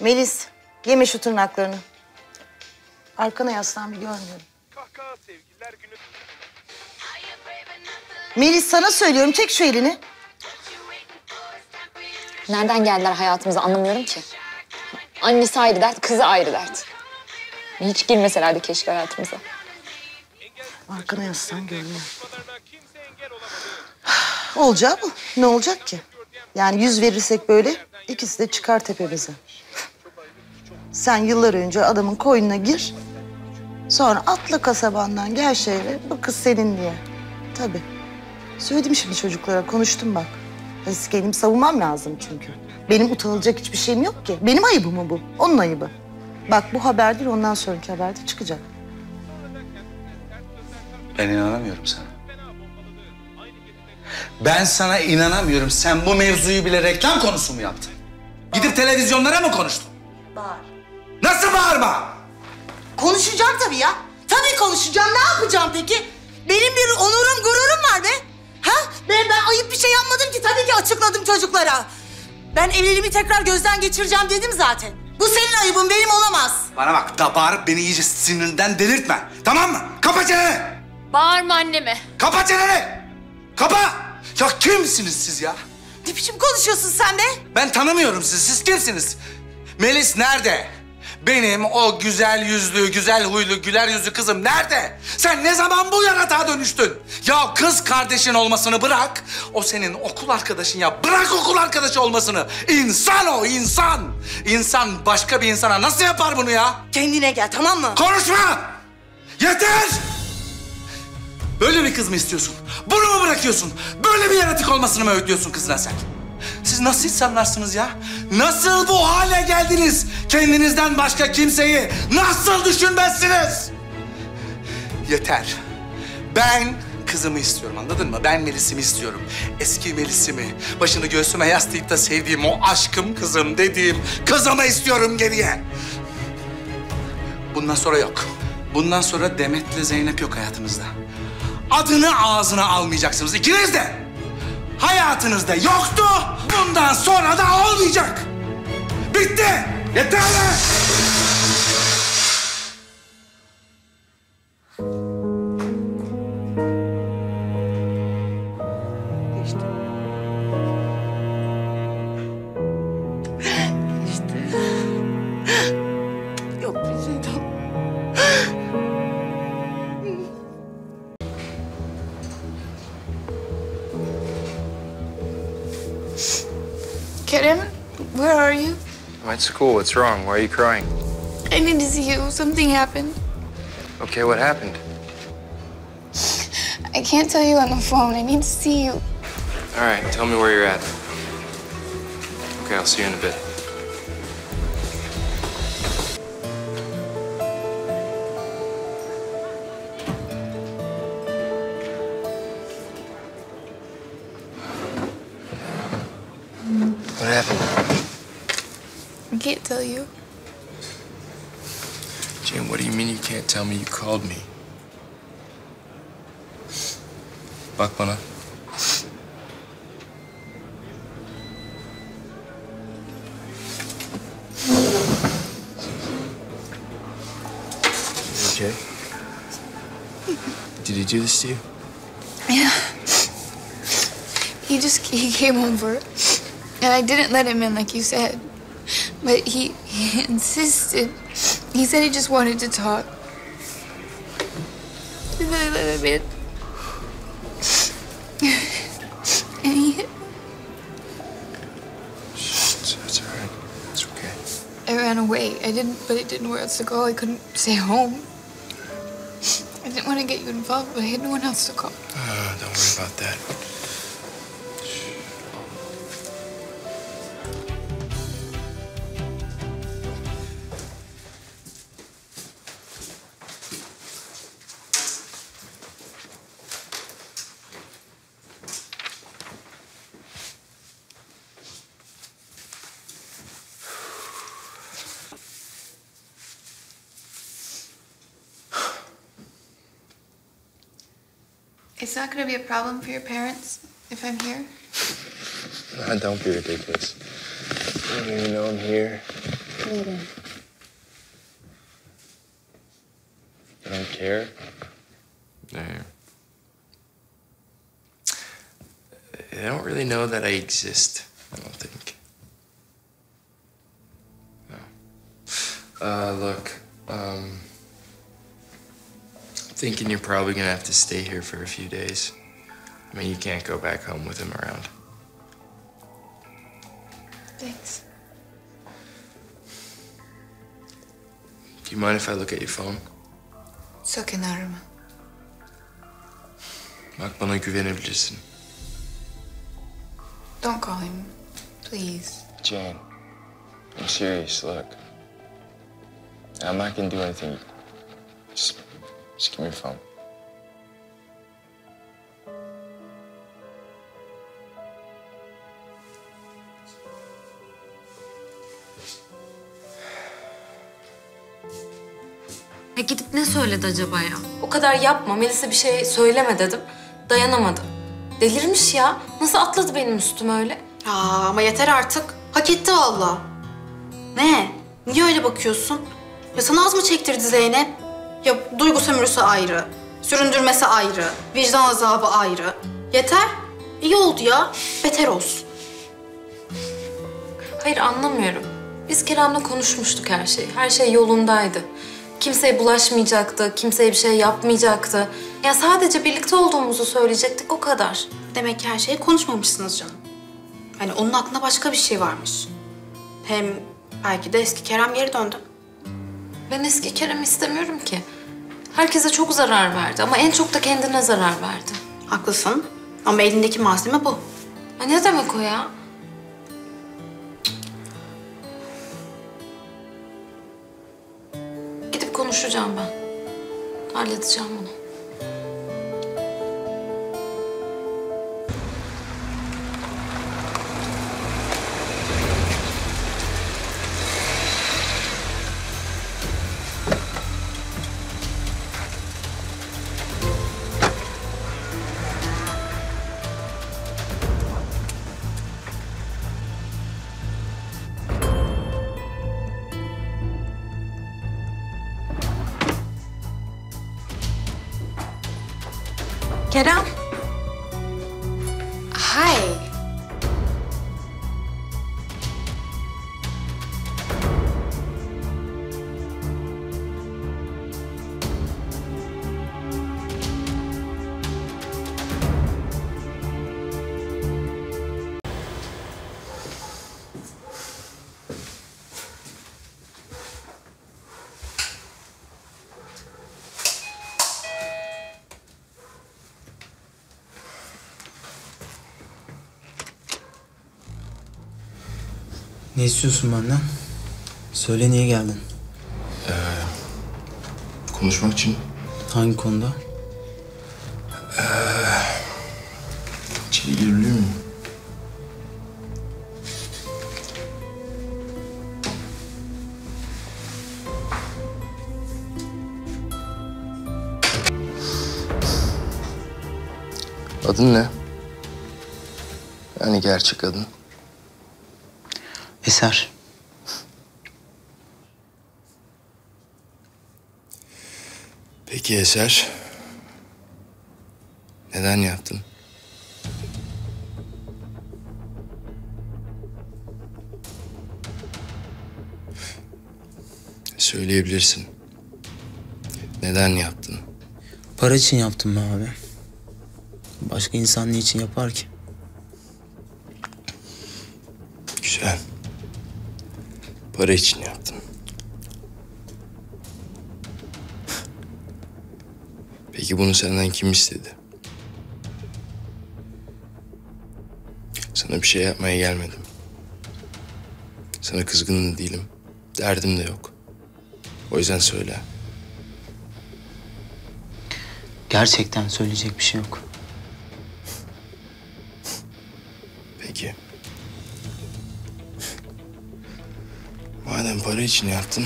Melis, yeme şu tırnaklarını. Arkana yaslan bir görmüyorum. Kahkaha sevgililer günü Melis sana söylüyorum çek şu elini. Nereden geldiler hayatımıza anlamıyorum ki. Annesi ayrı dert, kızı ayrı dert. Hiç girmeselerdi keşke hayatımıza. Arkana yaslan görmüyorum. çıkmalarına kimse engel olamadı. Olacağı bu. Ne olacak ki? Yani yüz verirsek böyle ikisi de çıkar tepemize. Sen yıllar önce adamın koynuna gir. Sonra atla kasabandan gel şehre. Bu kız senin diye. Tabii. Söyledim şimdi çocuklara konuştum bak. Risk kendimi savunmam lazım çünkü. Benim utanılacak hiçbir şeyim yok ki. Benim ayıbım mı bu? Onun ayıbı. Bak bu haber değil ondan sonraki haberde çıkacak. Ben inanamıyorum sana. Ben sana inanamıyorum. Sen bu mevzuyu bile reklam konusu mu yaptın? Gidip televizyonlara mı konuştun? Bağır. Nasıl bağırma? Konuşacağım tabii ya. Tabii konuşacağım. Ne yapacağım peki? Benim bir onurum, gururum var be. Ha? Ben, ben ayıp bir şey yapmadım ki. Tabii ki açıkladım çocuklara. Ben evliliğimi tekrar gözden geçireceğim dedim zaten. Bu senin ayıbın, benim olamaz. Bana bak da bağırıp beni iyice sinirinden delirtme. Tamam mı? Kapa çeneni. Bağırma anneme. Kapa çeneni. Kapa. Ya kimsiniz siz ya? Ne biçim konuşuyorsun sen be? Ben tanımıyorum sizi. Siz kimsiniz? Melis nerede? Benim o güzel yüzlü, güzel huylu, güler yüzlü kızım nerede? Sen ne zaman bu yaratığa dönüştün? Ya kız kardeşin olmasını bırak. O senin okul arkadaşın ya. Bırak okul arkadaşı olmasını. İnsan o, insan. İnsan başka bir insana nasıl yapar bunu ya? Kendine gel tamam mı? Konuşma! Yeter! Böyle bir kız mı istiyorsun? Bunu mu bırakıyorsun? Böyle bir yaratık olmasını mı öğütlüyorsun kızına sen? Siz nasıl insanlarsınız ya? Nasıl bu hale geldiniz? Kendinizden başka kimseyi nasıl düşünmezsiniz? Yeter. Ben kızımı istiyorum anladın mı? Ben Melis'imi istiyorum. Eski Melis'imi, başını göğsüme yaslayıp da sevdiğim o aşkım kızım dediğim kızımı istiyorum geriye. Bundan sonra yok. Bundan sonra Demet'le Zeynep yok hayatınızda. Adını ağzına almayacaksınız ikiniz de. Hayatınızda yoktu, bundan sonra da olmayacak. Bitti. Yeter I'm at school. What's wrong? Why are you crying? I need to see you. Something happened. Okay, what happened? I can't tell you on the phone. I need to see you. All right, tell me where you're at. Okay, I'll see you in a bit. What happened? I can't tell you. Jim, what do you mean you can't tell me you called me? Bak bana. Okay? Did he do this to you? Yeah. He just he came over, and I didn't let him in like you said, but he he insisted. He said he just wanted to talk. And I let him. And he It's, it's all right. It's okay. I ran away. I didn't, but I didn't know where else to go. I couldn't stay home. I didn't want to get you involved, but I had no one else to call. Uh, don't worry about that. It's not going to be a problem for your parents if I'm here. Ah, don't be ridiculous. You don't even know I'm here. I don't care? There. They don't really know that I exist, I don't think. No. Uh, look, um, I'm thinking you're probably gonna have to stay here for a few days. I mean, you can't go back home with him around. Thanks. Do you mind if I look at your phone? Sakın arama. Bak bana güvenebilirsin. Don't call him, please. Jane, I'm serious. Look, I'm not gonna do anything. Just, me your phone. Ya gidip ne söyledi acaba ya? O kadar yapma, Melisa bir şey söyleme dedim. Dayanamadı. Delirmiş ya. Nasıl atladı benim üstüme öyle? Aa, ama yeter artık. Hak etti valla. Ne? Niye öyle bakıyorsun? Ya sana az mı çektirdi Zeynep? Ya duygu sömürüsü ayrı, süründürmesi ayrı, vicdan azabı ayrı. Yeter. İyi oldu ya. Beter olsun. Hayır anlamıyorum. Biz Kerem'le konuşmuştuk her şeyi. Her şey yolundaydı. Kimseye bulaşmayacaktı, kimseye bir şey yapmayacaktı. Ya sadece birlikte olduğumuzu söyleyecektik o kadar. Demek ki her şeyi konuşmamışsınız canım. Hani onun aklında başka bir şey varmış. Hem belki de eski Kerem geri döndü. Ben eski Kerem'i istemiyorum ki. Herkese çok zarar verdi ama en çok da kendine zarar verdi. Haklısın. Ama elindeki malzeme bu. Ha ne demek o ya? Gidip konuşacağım ben. Halledeceğim bunu. Kerem. Hay. Ne istiyorsun benden? Söyle niye geldin? Konuşmak için Hangi konuda? içeri giriliyor mu? Adın ne? Yani gerçek adın. Eser. Peki Eser. Neden yaptın? Söyleyebilirsin. Neden yaptın? Para için yaptım be abi. Başka insan ne için yapar ki? Güzel. Para için yaptın. Peki bunu senden kim istedi? Sana bir şey yapmaya gelmedim. Sana kızgın da değilim. Derdim de yok. O yüzden söyle. Gerçekten söyleyecek bir şey yok. Peki. Madem para için yaptın.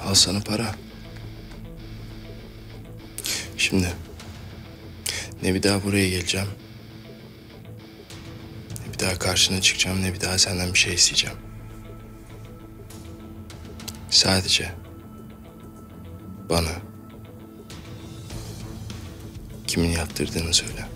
Al sana para. Şimdi ne bir daha buraya geleceğim. daha karşına çıkacağım ne bir daha senden bir şey isteyeceğim. Sadece bana kimin yaptırdığını söyle.